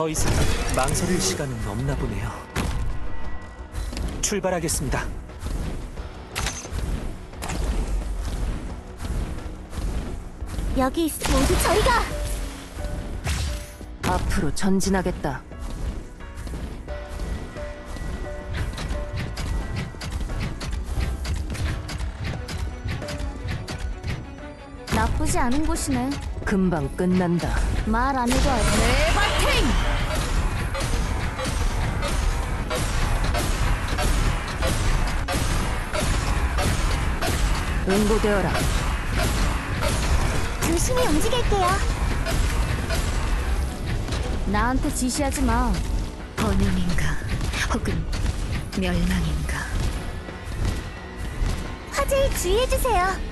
더 이상 망설일 시간은 없나 보네요. 출발하겠습니다. 여기 있 모두 저희가 앞으로 전진하겠다. 나쁘지 않은 곳이네. 금방 끝난다. 말 안 해도 알고. 응고되어라. 조심히 움직일게요. 나한테 지시하지 마. 번영인가 혹은 멸망인가 화재에 주의해주세요.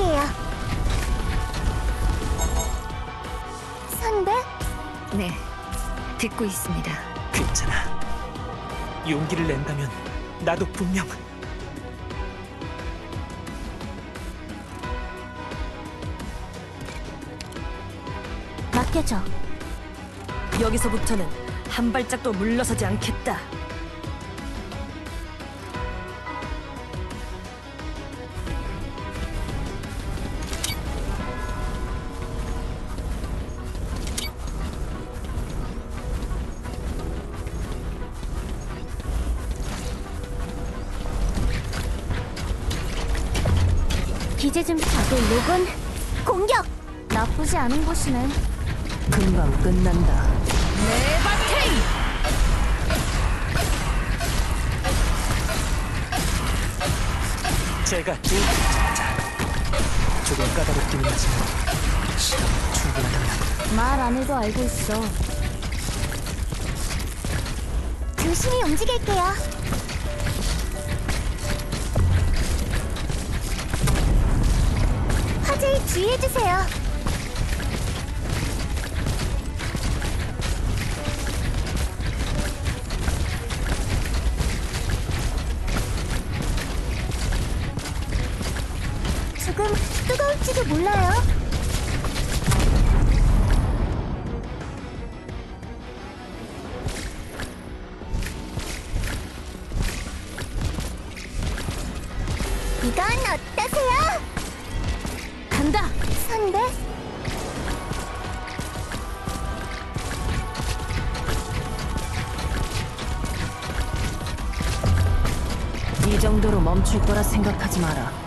안정적이에요. 선배? 네 듣고 있습니다 괜찮아. 용기를 낸다면 나도 분명 맡겨줘. 여기서부터는 한 발짝도 물러서지 않겠다. 기재 좀 적을 로건 공격! 나쁘지 않은 곳이네. 금방 끝난다. 제가 자 조금 까다롭기는 하지만 시간 충분하다면 말안 해도 알고 있어. 조심히 움직일게요. 화재에 주의해주세요. 조금 뜨거울지도 몰라요. 이건 어떠세요? 간다! 선배? 이 정도로 멈출 거라 생각하지 마라.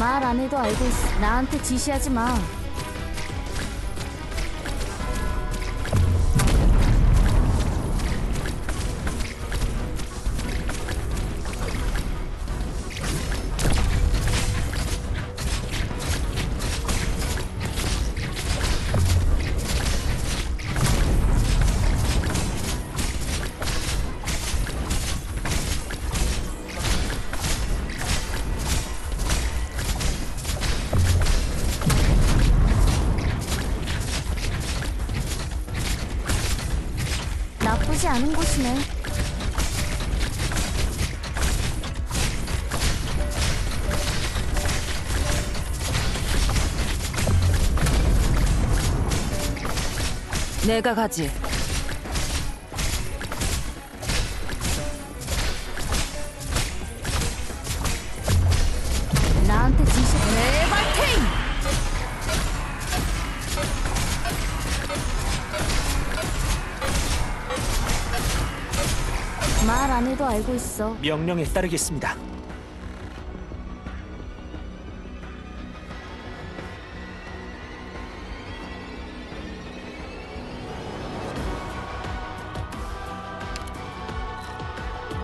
말 안 해도 알고 있어. 나한테 지시하지 마. 않은 곳이네. 내가 가지. 해도 알고 있어. 명령에 따르겠습니다.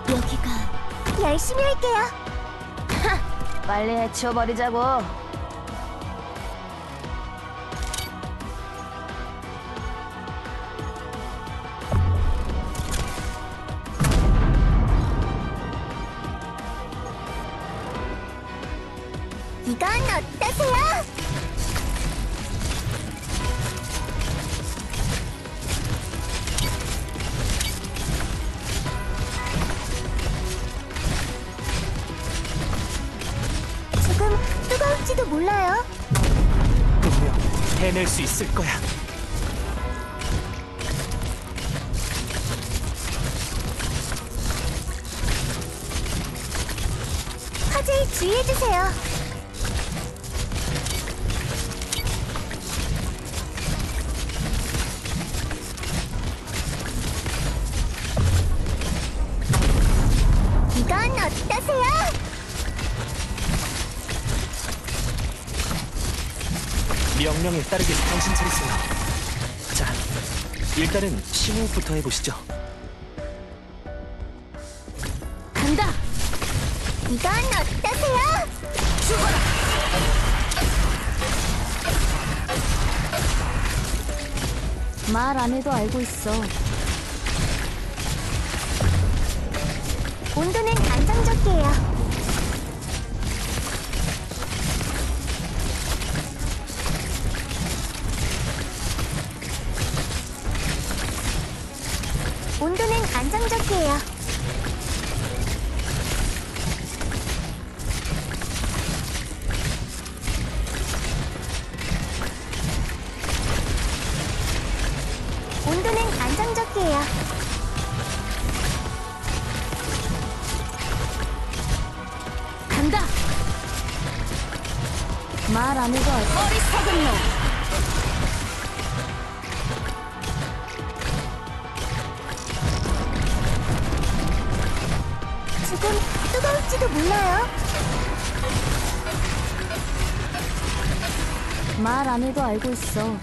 여기가 열심히 할게요. 빨리 해치워버리자고. 해낼 수 있을 거야. 화재에 주의해주세요. 명령에 따르게 당신 차리세요. 자, 일단은 심호흡부터 해보시죠. 간다. 이건 어떠세요? 말안 해도 알고 있어. 온도는 안정적이에요. 안정적이에요. 온도는 안정적이에요. 간다. 말 안 해도. 어리석은 놈. 뜨거울지도 몰라요. 말 안 해도 알고 있어.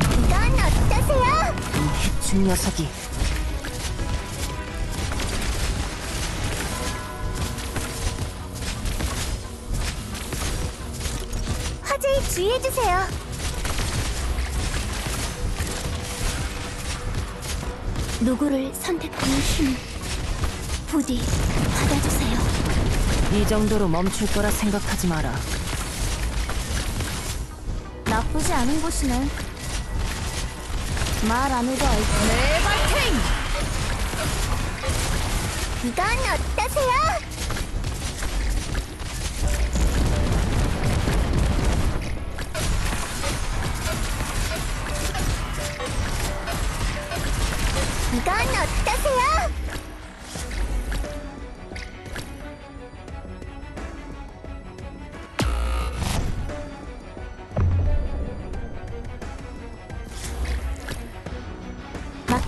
이건 어떠세요? 이 해충 녀석이. 화재에 주의해주세요. 누구를 선택하는 힘 부디 받아주세요. 이 정도로 멈출 거라 생각하지 마라. 나쁘지 않은 곳이네. 말 안 해도 알고. 내 발탱! 이건 어떠세요?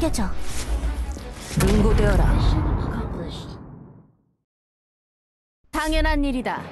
맡겨줘. 응고되어라. 당연한 일이다.